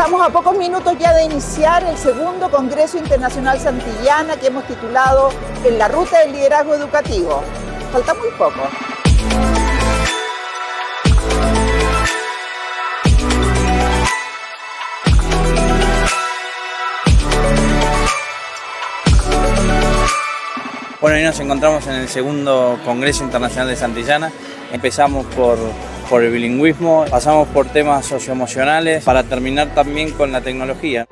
Estamos a pocos minutos ya de iniciar el segundo Congreso Internacional Santillana que hemos titulado En la Ruta del Liderazgo Educativo. Falta muy poco. Bueno, hoy nos encontramos en el segundo Congreso Internacional de Santillana. Empezamos por, por el bilingüismo, pasamos por temas socioemocionales para terminar también con la tecnología.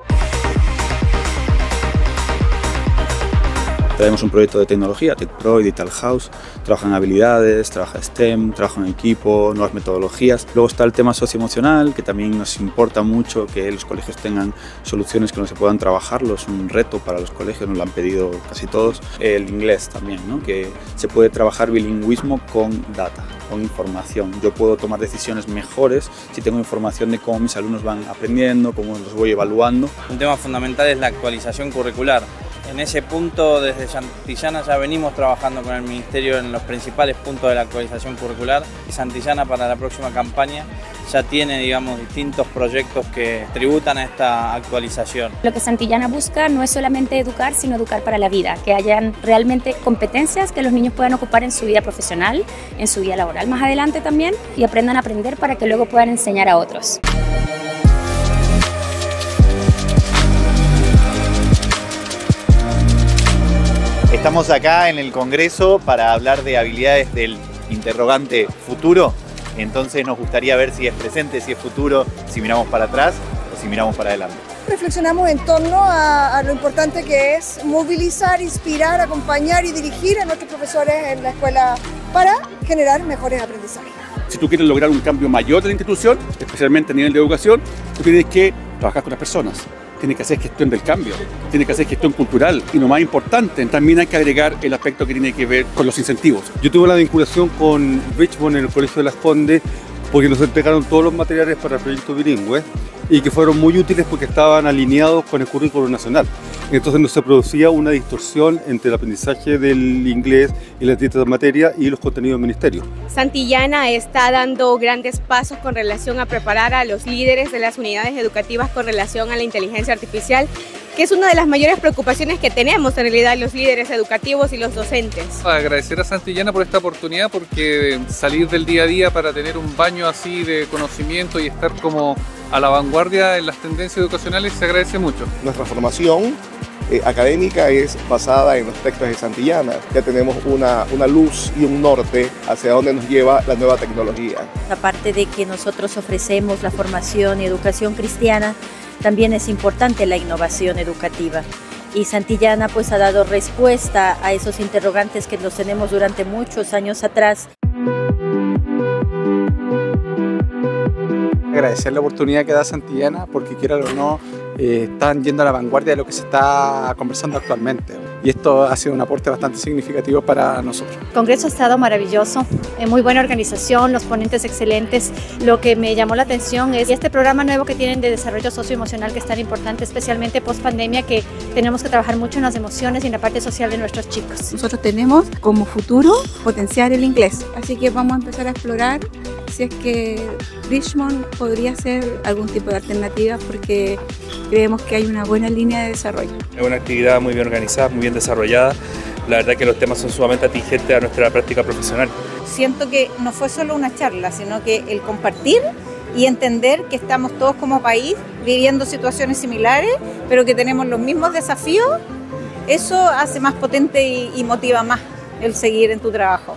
Tenemos un proyecto de tecnología, TechPro y Digital House, trabajan habilidades, trabaja STEM, trabaja en equipo, nuevas metodologías. Luego está el tema socioemocional, que también nos importa mucho que los colegios tengan soluciones que no se puedan trabajarlo, es un reto para los colegios, nos lo han pedido casi todos. El inglés también, ¿no? que se puede trabajar bilingüismo con data, con información. Yo puedo tomar decisiones mejores si tengo información de cómo mis alumnos van aprendiendo, cómo los voy evaluando. Un tema fundamental es la actualización curricular. En ese punto, desde Santillana ya venimos trabajando con el Ministerio en los principales puntos de la actualización curricular. Santillana para la próxima campaña ya tiene, digamos, distintos proyectos que tributan a esta actualización. Lo que Santillana busca no es solamente educar, sino educar para la vida, que hayan realmente competencias que los niños puedan ocupar en su vida profesional, en su vida laboral más adelante también, y aprendan a aprender para que luego puedan enseñar a otros. Estamos acá en el Congreso para hablar de habilidades del interrogante futuro. Entonces nos gustaría ver si es presente, si es futuro, si miramos para atrás o si miramos para adelante. Reflexionamos en torno a, a lo importante que es movilizar, inspirar, acompañar y dirigir a nuestros profesores en la escuela para generar mejores aprendizajes. Si tú quieres lograr un cambio mayor de la institución, especialmente a nivel de educación, tú tienes que trabajar con las personas tiene que hacer gestión del cambio, tiene que hacer gestión cultural y lo más importante, también hay que agregar el aspecto que tiene que ver con los incentivos. Yo tuve la vinculación con Richmond en el Colegio de las Condes porque nos entregaron todos los materiales para el proyecto bilingüe y que fueron muy útiles porque estaban alineados con el currículo nacional. Entonces no se producía una distorsión entre el aprendizaje del inglés y las distintas materias y los contenidos del ministerio. Santillana está dando grandes pasos con relación a preparar a los líderes de las unidades educativas con relación a la inteligencia artificial que es una de las mayores preocupaciones que tenemos en realidad los líderes educativos y los docentes. Agradecer a Santillana por esta oportunidad porque salir del día a día para tener un baño así de conocimiento y estar como a la vanguardia en las tendencias educacionales se agradece mucho. Nuestra formación eh, académica es basada en los textos de Santillana. Ya tenemos una, una luz y un norte hacia dónde nos lleva la nueva tecnología. Aparte de que nosotros ofrecemos la formación y educación cristiana, también es importante la innovación educativa. Y Santillana pues ha dado respuesta a esos interrogantes que los tenemos durante muchos años atrás. Agradecer la oportunidad que da Santillana porque quiera o no eh, están yendo a la vanguardia de lo que se está conversando actualmente. Y esto ha sido un aporte bastante significativo para nosotros. El Congreso ha estado maravilloso, en muy buena organización, los ponentes excelentes. Lo que me llamó la atención es este programa nuevo que tienen de desarrollo socioemocional que es tan importante, especialmente post pandemia, que tenemos que trabajar mucho en las emociones y en la parte social de nuestros chicos. Nosotros tenemos como futuro potenciar el inglés, así que vamos a empezar a explorar si es que Richmond podría ser algún tipo de alternativa porque creemos que hay una buena línea de desarrollo. Es una actividad muy bien organizada, muy bien desarrollada. La verdad que los temas son sumamente atingentes a nuestra práctica profesional. Siento que no fue solo una charla, sino que el compartir y entender que estamos todos como país viviendo situaciones similares, pero que tenemos los mismos desafíos, eso hace más potente y, y motiva más el seguir en tu trabajo.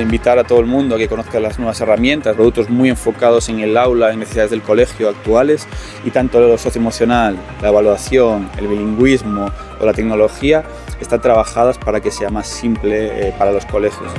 Invitar a todo el mundo a que conozca las nuevas herramientas, productos muy enfocados en el aula, en necesidades del colegio actuales y tanto lo socioemocional, la evaluación, el bilingüismo o la tecnología están trabajadas para que sea más simple eh, para los colegios.